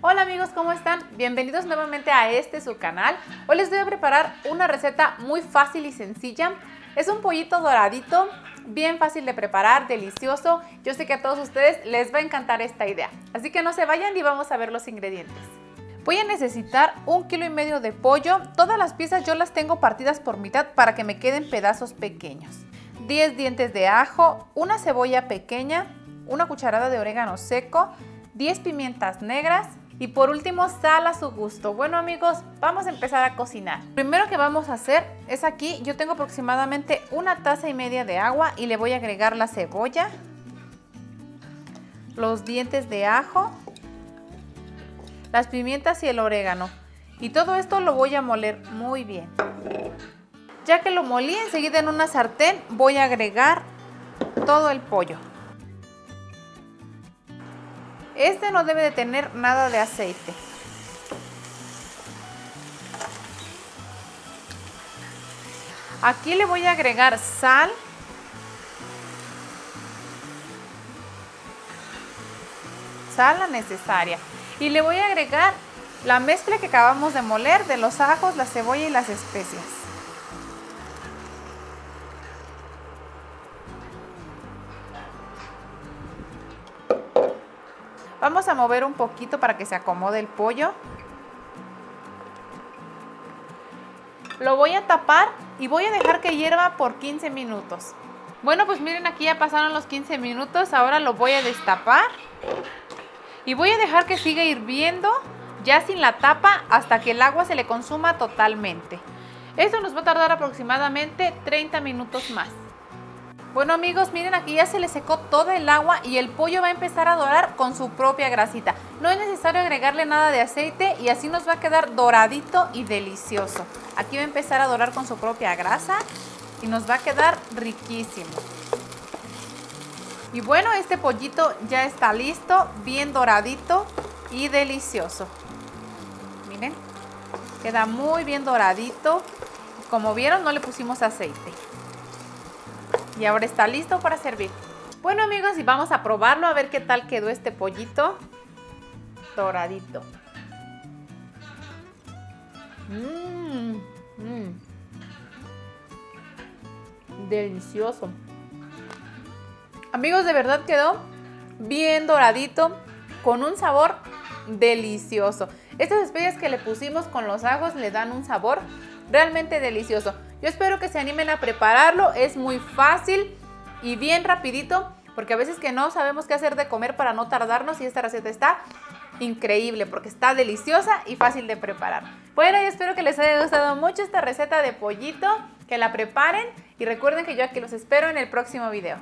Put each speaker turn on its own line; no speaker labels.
Hola amigos, ¿cómo están? Bienvenidos nuevamente a este su canal. Hoy les voy a preparar una receta muy fácil y sencilla. Es un pollito doradito, bien fácil de preparar, delicioso. Yo sé que a todos ustedes les va a encantar esta idea. Así que no se vayan y vamos a ver los ingredientes. Voy a necesitar un kilo y medio de pollo. Todas las piezas yo las tengo partidas por mitad para que me queden pedazos pequeños. 10 dientes de ajo, una cebolla pequeña, una cucharada de orégano seco, 10 pimientas negras y por último sal a su gusto. Bueno amigos, vamos a empezar a cocinar. Primero que vamos a hacer es aquí, yo tengo aproximadamente una taza y media de agua y le voy a agregar la cebolla, los dientes de ajo, las pimientas y el orégano. Y todo esto lo voy a moler muy bien. Ya que lo molí, enseguida en una sartén voy a agregar todo el pollo. Este no debe de tener nada de aceite. Aquí le voy a agregar sal. Sal la necesaria. Y le voy a agregar la mezcla que acabamos de moler de los ajos, la cebolla y las especias. Vamos a mover un poquito para que se acomode el pollo. Lo voy a tapar y voy a dejar que hierva por 15 minutos. Bueno, pues miren, aquí ya pasaron los 15 minutos. Ahora lo voy a destapar. Y voy a dejar que siga hirviendo ya sin la tapa hasta que el agua se le consuma totalmente. Esto nos va a tardar aproximadamente 30 minutos más. Bueno amigos, miren aquí ya se le secó todo el agua y el pollo va a empezar a dorar con su propia grasita. No es necesario agregarle nada de aceite y así nos va a quedar doradito y delicioso. Aquí va a empezar a dorar con su propia grasa y nos va a quedar riquísimo. Y bueno, este pollito ya está listo, bien doradito y delicioso. Miren, queda muy bien doradito. Como vieron, no le pusimos aceite. Y ahora está listo para servir. Bueno amigos, y vamos a probarlo a ver qué tal quedó este pollito doradito. Mmm, mmm. Delicioso. Amigos, de verdad quedó bien doradito, con un sabor delicioso. Estas especias que le pusimos con los ajos le dan un sabor realmente delicioso. Yo espero que se animen a prepararlo, es muy fácil y bien rapidito, porque a veces que no sabemos qué hacer de comer para no tardarnos y esta receta está increíble porque está deliciosa y fácil de preparar. Bueno, yo espero que les haya gustado mucho esta receta de pollito, que la preparen y recuerden que yo aquí los espero en el próximo video.